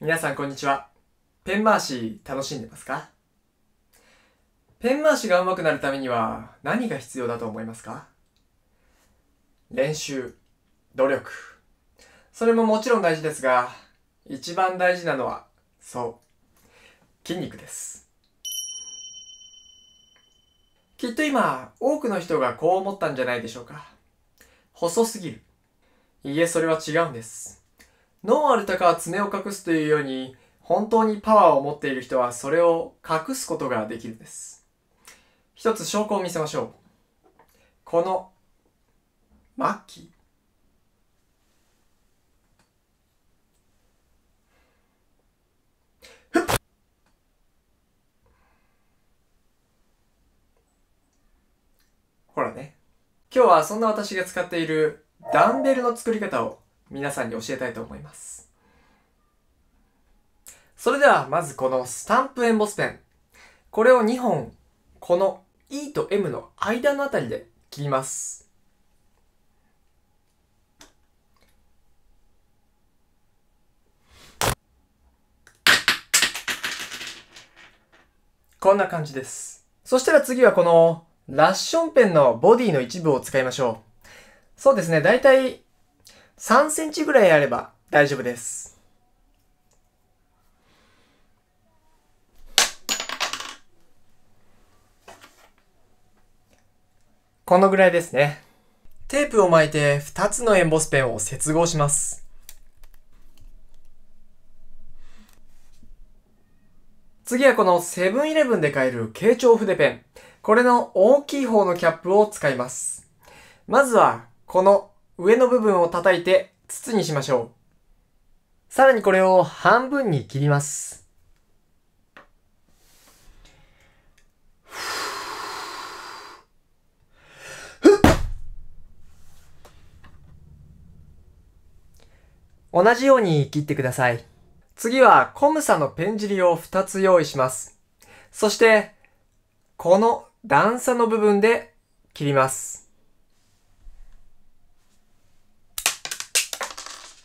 皆さんこんにちは。ペン回し楽しんでますか？ペン回しが上手くなるためには何が必要だと思いますか？練習、努力。それももちろん大事ですが、一番大事なのは、そう、筋肉です。きっと今、多くの人がこう思ったんじゃないでしょうか。細すぎる。いいえ、それは違うんです。脳ある鷹は爪を隠すというように、本当にパワーを持っている人はそれを隠すことができるんです。一つ証拠を見せましょう。この、マッキー。ほらね。今日はそんな私が使っているダンベルの作り方を皆さんに教えたいと思います。それではまずこのスタンプエンボスペン。これを2本、この E と M の間のあたりで切ります。こんな感じです。そしたら次はこのラッションペンのボディの一部を使いましょう。そうですね、だいたい3センチぐらいあれば大丈夫です。このぐらいですね。テープを巻いて2つのエンボスペンを接合します。次はこのセブンイレブンで買える傾聴筆ペン。これの大きい方のキャップを使います。まずは、この上の部分を叩いて筒にしましょう。さらにこれを半分に切ります。同じように切ってください。次はコムサのペン尻を2つ用意します。そして、この段差の部分で切ります。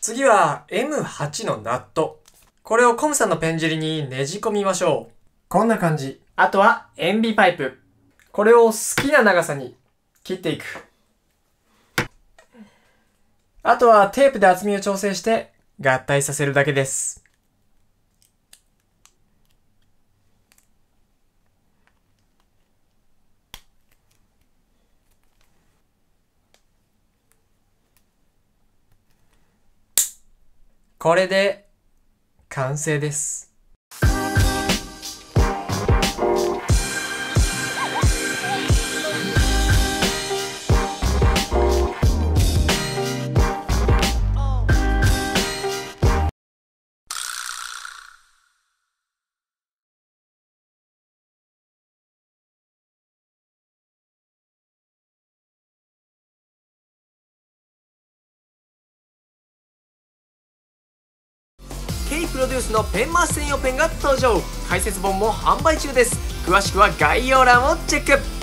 次は M8 のナット。これをコムさんのペン尻にねじ込みましょう。こんな感じ。あとは塩ビパイプ。これを好きな長さに切っていく。あとはテープで厚みを調整して合体させるだけです。これで完成です。K プロデュースのペンマス専用ペンが登場。解説本も販売中です。詳しくは概要欄をチェック。